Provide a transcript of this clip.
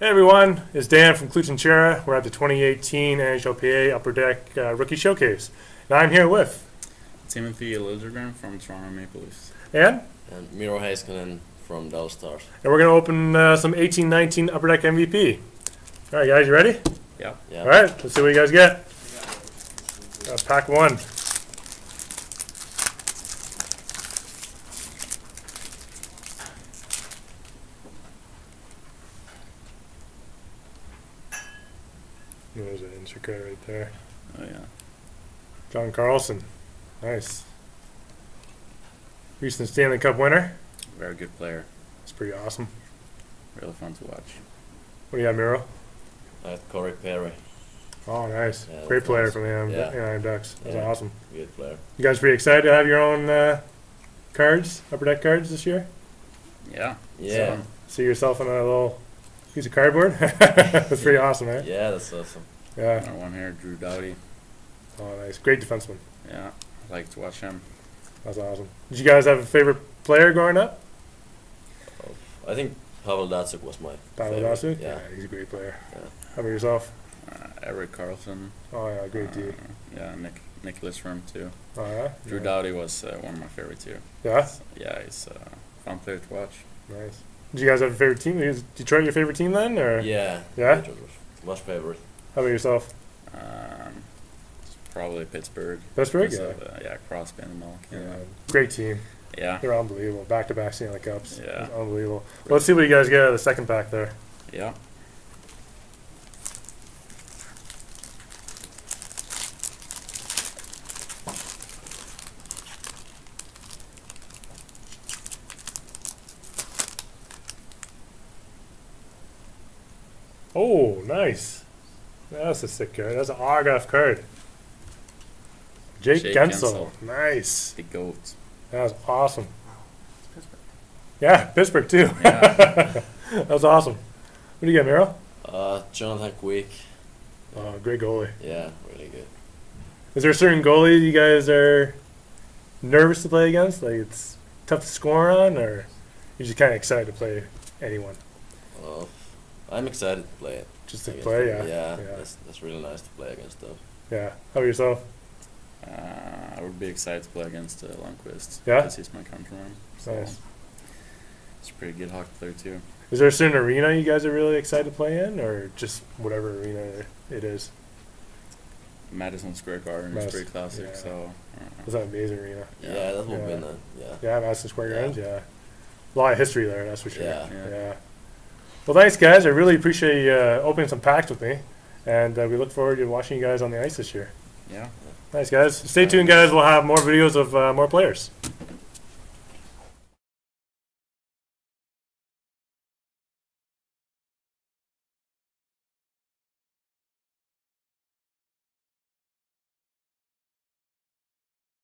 Hey everyone, it's Dan from Cluj We're at the 2018 NHLPA Upper Deck uh, Rookie Showcase. And I'm here with Timothy Liljegren from Toronto Maple Leafs. And? And Miro Heiskanen from Dallas Stars. And we're going to open uh, some 18-19 Upper Deck MVP. All right, guys, you ready? Yeah. yeah. All right, let's see what you guys get. Uh, pack one. There's an insert card right there. Oh yeah. John Carlson. Nice. Recent Stanley Cup winner. Very good player. It's pretty awesome. Really fun to watch. What do you got, Miro? I have Corey Perry. Oh, nice. Yeah, Great player nice. from the Anaheim, Yeah. Anaheim Ducks. That's Yeah. awesome. Good player. You guys pretty excited to have your own uh, cards, upper deck cards this year? Yeah. Yeah. So, See yourself on a little piece of cardboard? That's pretty awesome, eh? Yeah, that's awesome. Yeah. another one here, Drew Doughty. Oh, nice. Great defenseman. Yeah. I like to watch him. That's awesome. Did you guys have a favorite player growing up? I think Pavel Datsyuk was my Pavel favorite. Datsyuk? Yeah. he's a great player. Yeah. How about yourself? Uh, Erik Karlsson. Oh, yeah, great uh, D. Yeah, Nick Nicholas from too. Oh, yeah? Drew yeah. Doughty was uh, one of my favorites too. Yeah? Yeah, he's a fun player to watch. Nice. Did you guys have a favorite team? Is Detroit your favorite team then? or Yeah. Yeah? It was much favorite. How about yourself? Um, probably Pittsburgh. Pittsburgh? Yeah. of, uh, yeah, and Malkin. Yeah. Great team. Yeah. They're unbelievable. Back to back Stanley Cups. Yeah. It's unbelievable. Well, let's see what you guys get out of the second pack there. Yeah. Oh, nice. That's a sick card. That's an autograph card. Jake, Jake Gensel. Guentzel. Nice. The GOAT. That was awesome. Yeah, Pittsburgh too. Yeah. that was awesome. What do you get, Miro? Uh, Jonathan Quick. Oh, great goalie. Yeah, really good. Is there a certain goalie you guys are nervous to play against? Like it's tough to score on, or you're just kind of excited to play anyone? Uh, I'm excited to play it. Just to play, yeah. Yeah, yeah. That's, that's really nice to play against them. Yeah. How about yourself? Uh, I would be excited to play against uh, Lundqvist. Yeah? Because he's my countryman. So Nice. He's a pretty good hockey player too. Is there a certain arena you guys are really excited to play in, or just whatever arena it is? Madison Square Garden Madison- is pretty classic. yeah. So Is that an amazing arena? Yeah, Yeah. that would Yeah. be nice. Yeah. Yeah, Madison Square Yeah. Yeah, a lot of history there. That's for sure. Yeah. Yeah. Well, thanks, guys. I really appreciate you uh, opening some packs with me, and uh, we look forward to watching you guys on the ice this year. yeah. Thanks, guys. Stay tuned, guys. We'll have more videos of uh, more players.